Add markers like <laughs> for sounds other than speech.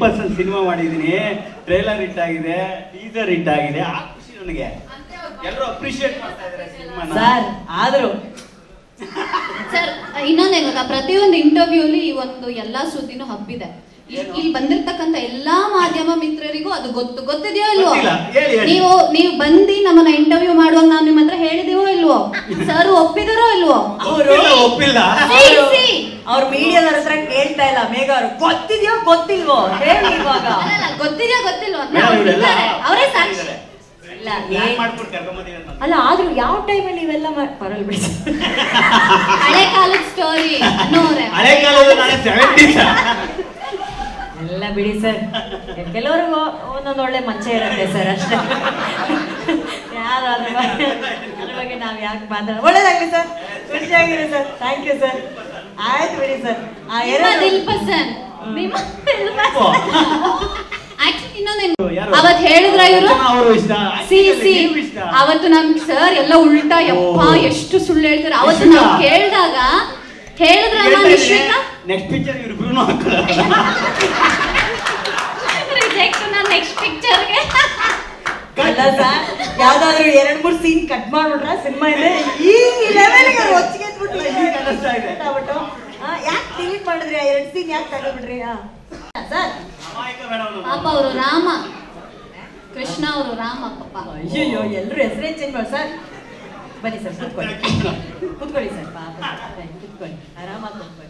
Percent cinema ಮಾಡಿದೀನಿ trailer hit ಆಗಿದೆ teaser hit ಆಗಿದೆ. ಆ ಖುಷಿ ನನಗೆ. ಎಲ್ಲರೂ ಅಪ್ರಿಶಿಯೇಟ್ ಮಾಡ್ತಾ ಇದ್ದಾರೆ ಸಿನಿಮಾನ. ಸರ್ ಇನ್ನೊಂದು ಸರ್ ಇನ್ನೊಂದೇನು ಗೊತ್ತಾ? ಪ್ರತಿಯೊಂದು ಇಂಟರ್ವ್ಯೂಲಿ ಈ ಒಂದು ಎಲ್ಲಾ ಸುದ್ದಿನೂ ಹಬ್ಬಿದೆ. ಇಲ್- ಇಲ್ಲಿ ಬಂದಿರ್ತಕ್ಕಂಥ ಎಲ್ಲಾ ಮಾಧ್ಯಮ ಮಿತ್ರರಿಗೂ ಅದು ಗೊತ್ತು ಗೊತ್ತಿದೆಯೋ ಇಲ್ವೋ? ಗೊತ್ತಿಲ್ಲ. ಹೇಳಿ, ಹೇಳಿ. ನೀವು ನೀವು ಬಂದಿ ನಮ್ಮನ್ನ ಇಂಟರ್ವ್ಯೂ ಮಾಡುವಾಗ ನಾವು ನಿಮ್ಮ ಹತ್ರ ಹೇಳಿದೀವೋ ಇಲ್ವೋ? <laughs> ಸರ್ ಒಪ್ಪಿದಾರೋ ಇಲ್ವೋ? ಒಪ್ಪಿಲ್ಲ. ಅವ್ರ ಮೀಡಿಯಾದವ್ರ ಹತ್ರ ಕೇಳ್ತಾ ಇಲ್ಲ. ಮೇಘ ಅವ್ರು ಗೊತ್ತಿದ್ಯೋ ಗೊತ್ತಿಲ್ವೋ? ಹೇಳಿ ಇವಾಗ. ಗೊತ್ತಿದ್ಯೋ ಗೊತ್ತಿಲ್ವೋ ಅವ್ರು ಸಾಕ್ಷಿ. ಅಲ್ಲ ಆದ್ರೂ ಯಾವ ಟೈಮಲ್ಲಿ ಇವೆಲ್ಲ ಬರಲ್ ಪರಲ್ ಬಿಡಿ. ಹಳೆ ಕಾಲದ ಸ್ಟೋರಿ ಹಳೆ ಎಲ್ಲ ಬಿಡಿ ಸರ್. ಕೆಲವ್ರಿಗೂ ಒಂದೊಂದು ಒಳ್ಳೆ ಮಂಚ ಇರುತ್ತೆ ಸರ್ ಅಷ್ಟೇ. ಯಾರು <laughs> ಅದ್ರ ಬಗ್ಗೆ ನಾವು ಯಾಕೆ ಮಾತಾಡ ಒಳ್ಳೇದಾಗ್ಲಿ ಸರ್. ಖುಷಿಯಾಗಿದೆ ಸರ್. ಥ್ಯಾಂಕ್ ಯು ಸರ್ ಆಯ್ತು ಬಿಡಿ ಸರ್. ಆ ನಿಮ್ಮ ಎರಡು ದಿಲ್ ಪಸಂದ್ ನಿಮ್ಮ ದಿಲ್ ಪಸಂದ್ ಆಕ್ಚುಲಿ ಇನ್ನೊಂದೇನು ಯಾರು? ಅವತ್ ಹೇಳಿದ್ರ ಇವರು? ಅವರು ಇಷ್ಟ. ಸಿ ಸಿ. ನೀವು ಇಷ್ಟ. ಅವತ್ತು ನಮ್ ಸರ್ ಎಲ್ಲ ಉಲ್ಟಾ ಯಪ್ಪ ಓ. ಎಷ್ಟು ಸುಳ್ಳು ಹೇಳ್ತಾರೆ. ಅವತ್ತು. ನಾವು ಕೇಳಿದಾಗ ಹೇಳಿದ್ರಲ್ಲ ನಿಶ್ವಿಕಾ ನೆಕ್ಸ್ಟ್ ಪಿಕ್ಚರ್ ಇವ್ರಿಬ್ರು ಹಾಕಲ್ಲ ರಿಜೆಕ್ಟ್ ನಾನು ನೆಕ್ಸ್ಟ್ ಪಿಕ್ಚರ್ಗೆ ಅಲ್ಲ ಸರ್ ಯಾವ್ದಾದ್ರು ಎರಡ್ ಮೂರ್ ಸೀನ್ ಕಟ್ ಮಾಡ್ಬಿಟ್ರ ಸಿನಿಮಾ ಇದೆ. ಈ ಲೆವೆಲ್ಗೆ ಡಿಲೀಟ್ ಮಾಡಿದ್ರಿ ಆ ಎರಡ್ ಸೀನ್ ಯಾಕೆ ತಗೊಂಡ್ರಿ ಸರ್. ಪಾಪ ಅವರು ರಾಮ. ಕೃಷ್ಣ ಅವರು ರಾಮ ಪಾಪ. ಅಯ್ಯಯ್ಯೋ ಎಲ್ಲರೂ ಹೆಸರೇ ಚೇಂಜ್ ಮಾಡಿ ಸರ್ ಬನ್ನಿ ಸರ್ ಕೂತ್ಕೊಳ್ಳಿ. ಕೂತ್ಕೊಳ್ಳಿ ಸರ್ ಪಾಪ. ಕೂತ್ಕೊಳ್ಳಿ. ಆರಾಮಾಗಿ ಕೂತ್ಕೊಳ್ಳಿ.